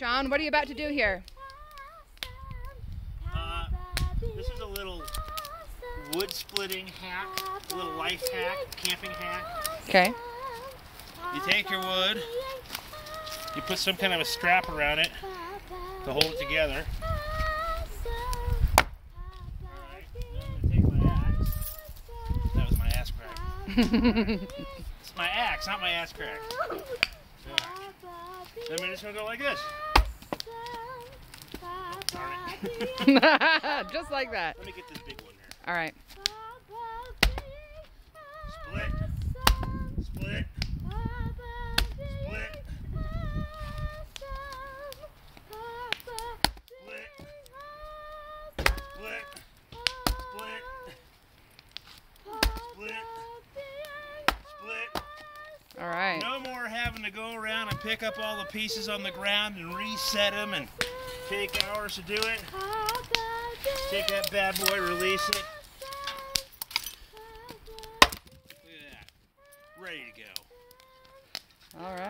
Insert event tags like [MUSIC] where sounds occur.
Sean, what are you about to do here? Uh, this is a little wood splitting hack, a little life hack, camping hack. Okay. You take your wood, you put some kind of a strap around it to hold it together. Alright, now I'm gonna take my axe. That was my ass crack. [LAUGHS] It's my axe, not my ass crack. [LAUGHS] Then I'm just gonna go like this. [LAUGHS] Just like that. Let me get this big one here. All right. Split, split, split, split, split, split, split, split. All right. No more having to go around and pick up all the pieces on the ground and reset them and take hours to do it. Take that bad boy, release it. Look at that. Ready to go. All right.